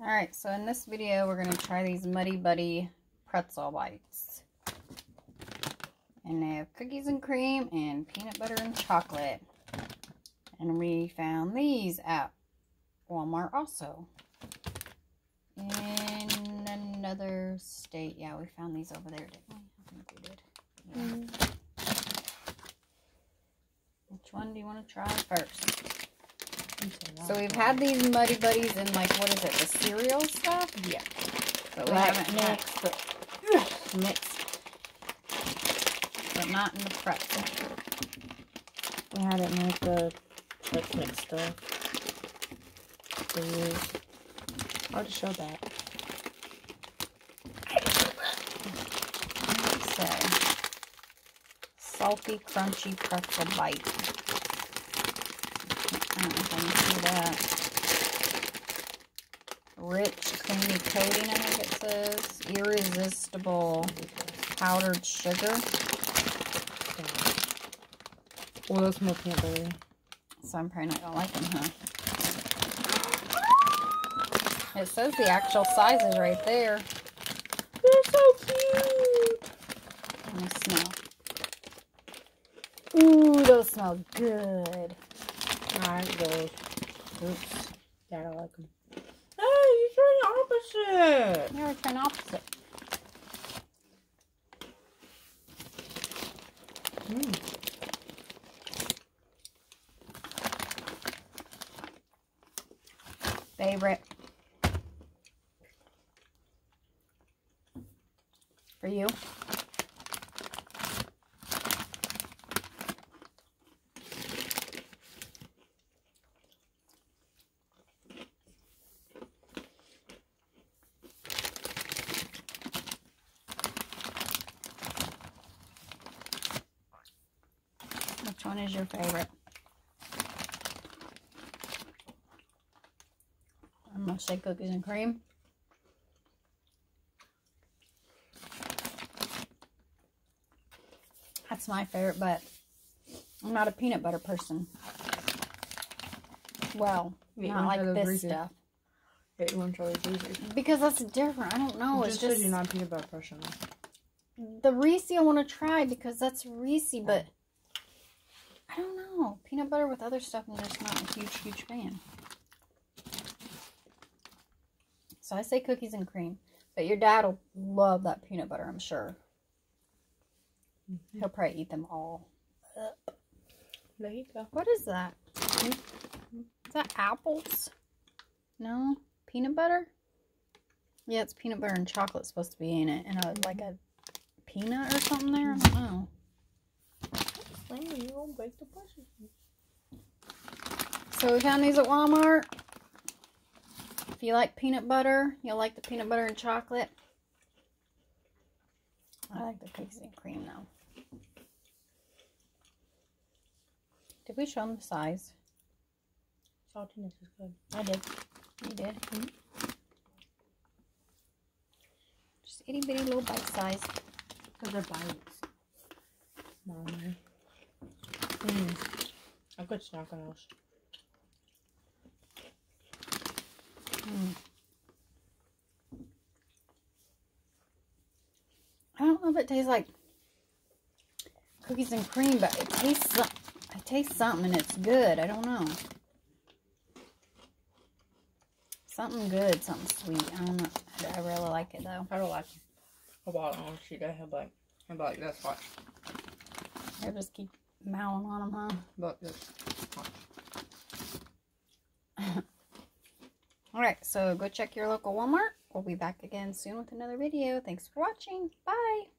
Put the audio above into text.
Alright, so in this video, we're going to try these Muddy Buddy pretzel bites. And they have cookies and cream and peanut butter and chocolate. And we found these at Walmart also. In another state. Yeah, we found these over there, didn't we? I think we did. Yeah. Mm. Which one do you want to try first? So we've had these Muddy Buddies in like, what is it, the cereal stuff? Yeah. But we Right, haven't had mixed, but mixed. But not in the pretzel. we had it in like the mixed stuff. To use. I'll just show that. So, salty, crunchy pretzel bite. I don't know if I can see that. Rich, creamy coating, I think it says. Irresistible powdered sugar. Well, those smell peanut. So I'm probably not gonna like them, huh? It says the actual sizes right there. They're so cute. Let me smell. Ooh, those smell good. Alright, those. Oops. Yeah, I don't like them. Hey, you trying opposite. You're an opposite. Mm. Favorite. For you? Which one is your favorite? I'm gonna say cookies and cream. That's my favorite, but I'm not a peanut butter person. Well, You not like to this stuff. Hey, you want to try these Reese's? Because that's different. I don't know. It It's just you're not a peanut butter person. the Reese I want to try because that's Reese, but I don't know. Peanut butter with other stuff, I'm just not a huge, huge fan. So I say cookies and cream. But your dad will love that peanut butter, I'm sure. Mm-hmm. He'll probably eat them all. There you go. What is that? Is that apples? No? Peanut butter? Yeah, it's peanut butter and chocolate supposed to be in it. And a, like mm-hmm. a peanut or something there? I don't know. Slam, you won't break the pressure. So we found these at Walmart. If you like peanut butter, you'll like the peanut butter and chocolate. I like the cookies and cream though. Did we show them the size? Saltiness is good. I did. You did? Mm-hmm. Just itty bitty little bite size. Because they're bites. Mom. Mm. I could snack on those. Mm. I don't know if it tastes like cookies and cream, but it tastes. I taste something and it's good. I don't know. Something good, something sweet. I don't know. I really like it though. I don't like them. How about on a sheet? I have like, how about like this? Watch. I just keep mowing on them, huh? This? Watch. All right, so go check your local Walmart. We'll be back again soon with another video. Thanks for watching. Bye.